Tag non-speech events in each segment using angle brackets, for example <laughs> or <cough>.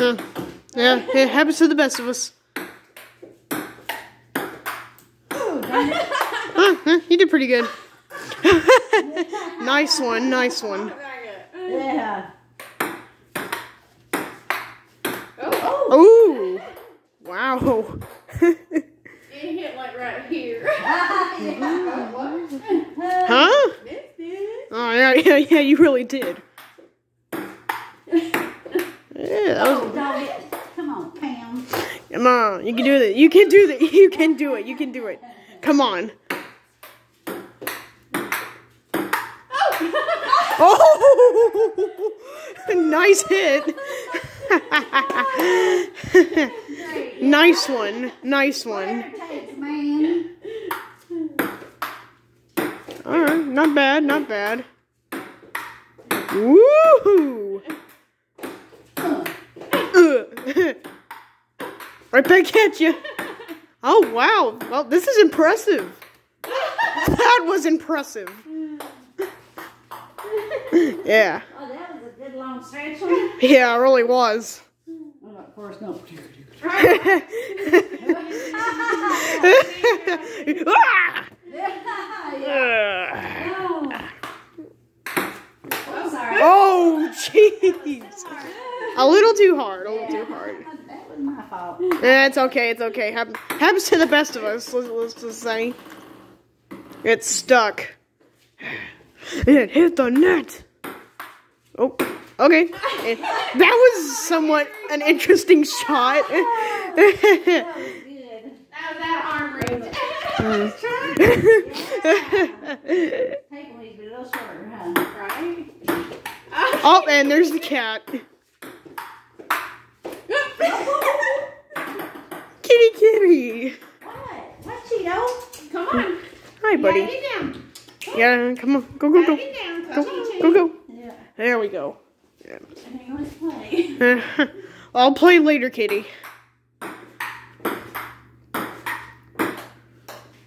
Yeah, yeah, it happens to the best of us. Huh, <laughs> huh, mm, mm, you did pretty good. <laughs> nice one, nice one. Yeah. Oh, Ooh, wow. <laughs> it hit like right here. huh? Oh yeah, yeah, yeah. You really did. Yeah, that Oh, was, it. Come on, Pam. come on. You can do it. You can do it. <laughs> You can do it. You can do it. Come on. Oh, oh! <laughs> nice hit. <laughs> nice one. Nice one. Whatever it takes, man. All right, not bad, not bad. Woohoo! <laughs> Right back at you. Oh wow! Well, this is impressive. That was impressive. <laughs> Yeah, Oh, that was a good long stretch yeah, it really was. Of course, no. <laughs> Ah! yeah. Oh. I'm. Oh, jeez. A little too hard. A little too hard. That was my fault. Yeah, it's okay. It's okay. Hap- happens to the best of us. Let's, let's just say it's stuck. It hit the net. Oh, okay. Eh, that was somewhat an interesting shot. <laughs> That was good. That was that arm reach. <laughs> Mm. <laughs> Take me a little shorter, huh? right? oh, and there's the cat. <laughs> Kitty, kitty. What? What, Cheeto? Come on. Hi, buddy. down. Yeah, come on. Go, go, go. Go, go, go. Yeah. There we go. I play. <laughs> I'll play later, Kitty.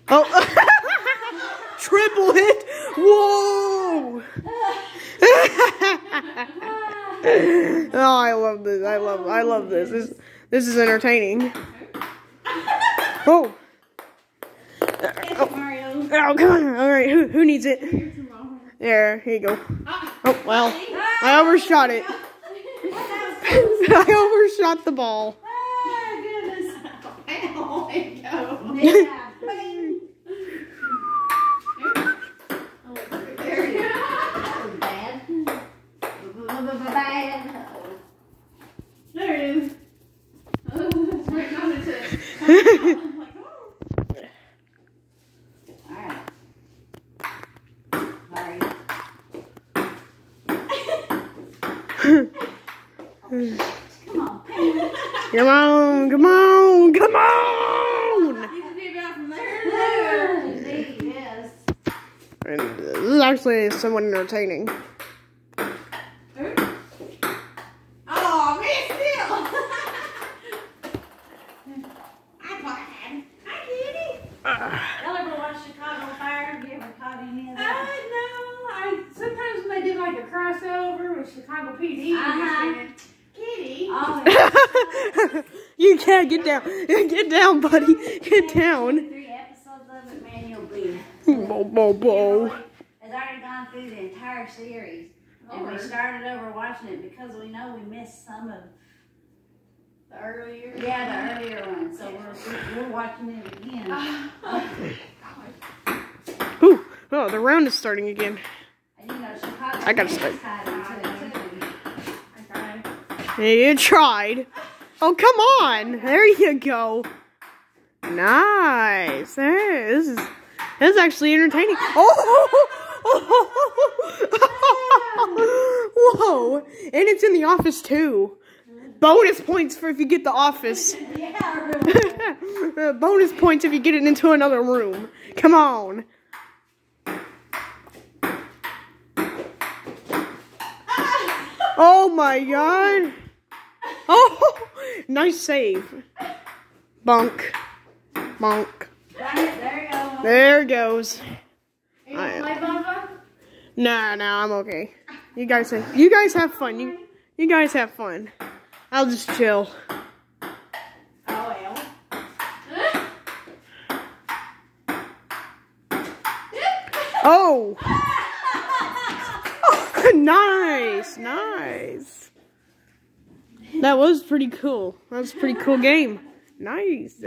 Oh, <laughs> triple hit! Whoa! <laughs> oh, I love this. I love. I love this. This, this is entertaining. Oh. Catch Mario. Oh, come on. All right. Who, who needs it? There. Here you go. Oh, well. I overshot it. <laughs> I overshot the ball. Ah, goodness. Ow, there you go. Yeah. Bing. There you go. That was bad. Bad. There it is. Oh, it's waiting on it I'm like, oh. Alright. Sorry. Come on. Come on, come on, come on! You can do that from there. Indeed, yes. And this is actually somewhat entertaining. Oh, man, still. I glad. I did it. Y'all ever watch Chicago Fire? Have you ever caught any of I that? know. I sometimes when they did like a crossover with Chicago PD, Uh-huh. uh Kitty. Oh, <laughs> you can't get down. <laughs> Get down, buddy. Get down. Three episodes of it, man, you'll be. <laughs> Bo, bo, bo. Has already gone through the entire series. And we started over watching it because we know we missed some of The earlier. yeah the earlier ones. So we're, we're watching it again. Ooh, oh, the round is starting again. And you know, Chicago I gotta is start. tied into it, too. I tried. You tried. Oh, come on. There you go. Nice. This is this is actually entertaining. <laughs> Oh, <laughs> whoa! And it's in the office too. Bonus points for if you get the office. Yeah, I <laughs> remember. Bonus points if you get it into another room. Come on. Oh my god. Oh, nice save. Bonk. Right, there. There it goes. You I- play Bubba? Nah, nah, I'm okay. You guys have you guys have fun. You you guys have fun. I'll just chill. Oh! oh nice, nice. That was pretty cool. That was a pretty cool game. Nice.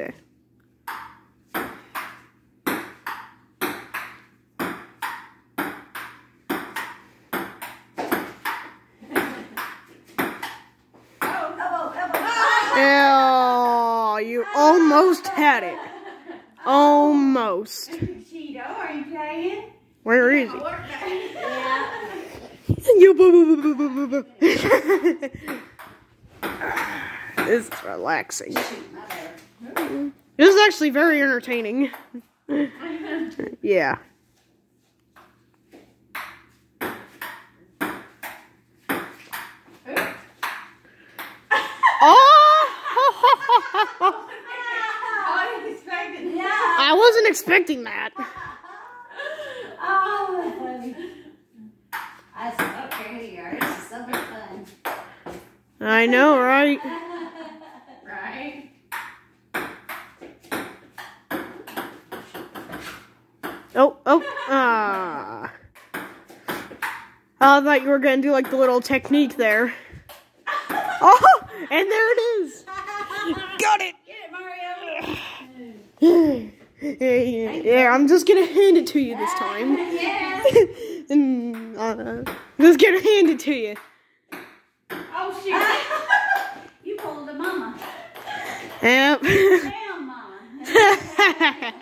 Oh, you almost had it. Almost. Cheeto, are you playing? Where is he? Boo boo boo boo boo boo boo. <sighs> This is relaxing. This is actually very entertaining. <laughs> Yeah. Oh! <laughs> <laughs> I was expecting Yeah. I wasn't expecting that. Oh, that's funny. I said, okay, here, this is so much fun. I know, right? Right? Oh, oh, ah. I thought you were gonna do like the little technique there. Oh, and there it is. Got it. Get it, Mario. Yeah, I'm just gonna hand it to you this time. Yes. and, <laughs> uh, just gonna hand it to you. Oh shoot! you pulled a mama. Yep. Damn, mama. My hair went I'm going. going on, mama. Yeah, you can see, Oh, God. <laughs>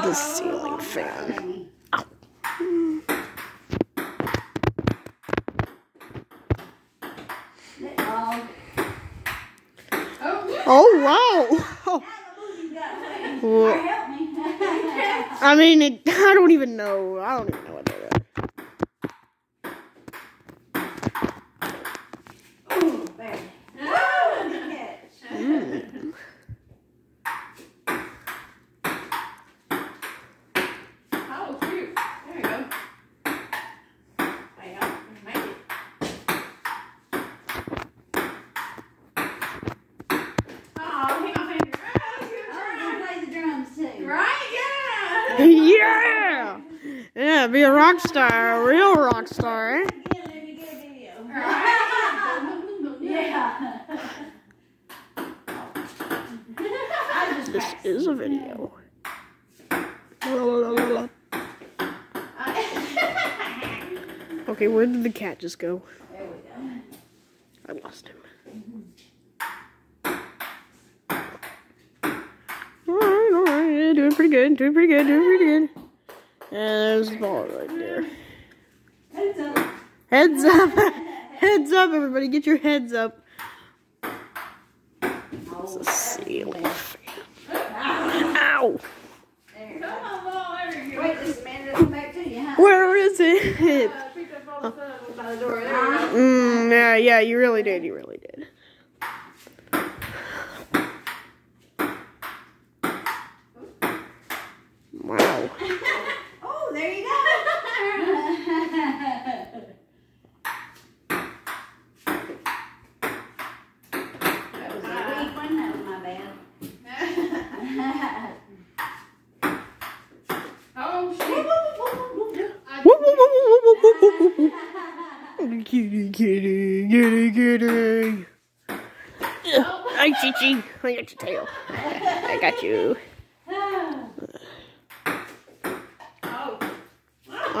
<laughs> the ceiling fan. Oh, wow. <laughs> Oh. you got away. Wha- Or help me. I mean, it, I don't even know. I don't even know what that is. Ooh, there. Oh, good catch. Mm. oh shoot! There you go. Wait, I'll make it. Oh, hang on, hang on. Oh, you play the drums too. Right? Yeah. Yeah. Yeah, be a rock star, a real rock star. This is a video. Okay, where did the cat just go. I lost him. Alright, alright, doing pretty good, doing pretty good, doing pretty good there's the ball right there. Heads up. Heads up. <laughs> heads up, everybody. Get your heads up. It's a ceiling fan. Ow. Where is it? <laughs> Oh. Mm, yeah, yeah, you really did. You really did. Wow. <laughs> There you go. kitty, kitty, kitty, kitty. Oh. I'm Chi. I got your tail. I got you.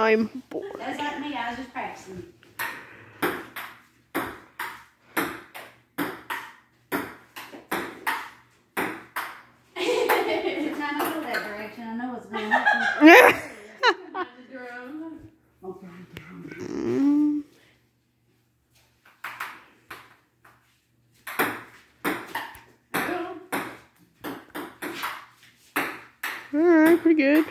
I'm bored. That's not me. I was just practicing. <laughs> <laughs> Alright, pretty good.